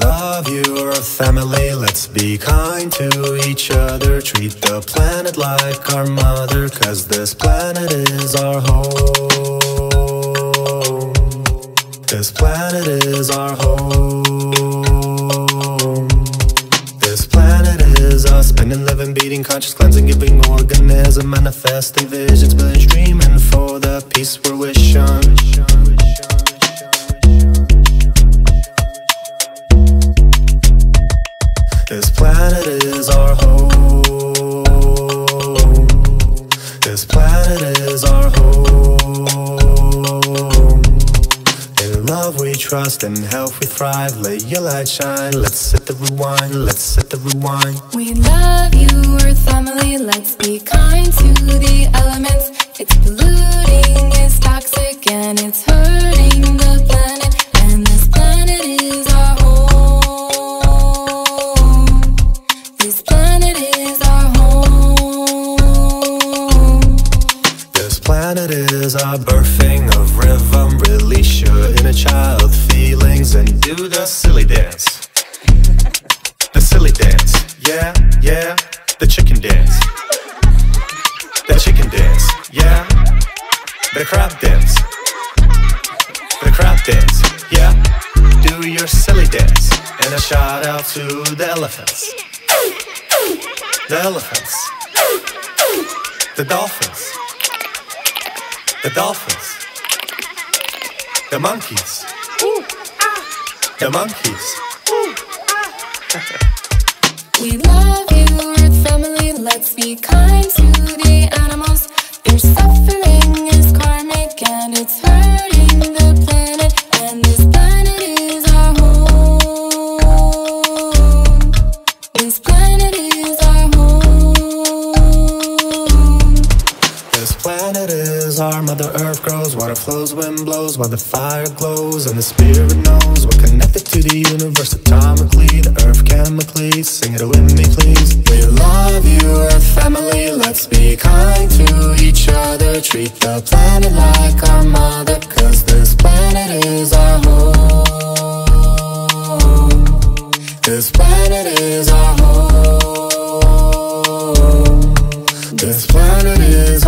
Love you, Earth family. Let's be kind to each other. Treat the planet like our mother, cause this planet is our home. This planet is our home. This planet is us, spinning, living, beating, conscious, cleansing, giving organism, manifesting visions, building, dreaming for the peace we're wishing. Love we trust, and health we thrive. Let your light shine. Let's hit the rewind. Let's hit the rewind. We love you, Earth family. Let's be kind to the elements. It's polluting, it's toxic, and it's hurting the planet. And this planet is our home. This planet is our birthing of rhythm. Release your inner child feelings and do the silly dance. The silly dance. Yeah, yeah. The chicken dance. The chicken dance. Yeah. The crab dance. The crab dance. Yeah. Do your silly dance. And a shout out to the elephants. The elephants. The dolphins. The dolphins. The monkeys. The monkeys. We love you, Earth family. Let's be kind to the animals. Their suffering is karmic and it's hurting the planet. And this planet is our home. This planet is our home. This planet is our Mother Earth grows. Water flows, wind blows, while the fire glows. And the spirit knows we're connected to the universe atomically, the earth chemically. Sing it with me, please. We love you, Earth family. Let's be kind to each other. Treat the planet like our mother. Cause this planet is our home. This planet is our home. This planet is.